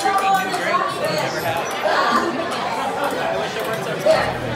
drinking new I never had. I wish it worked out.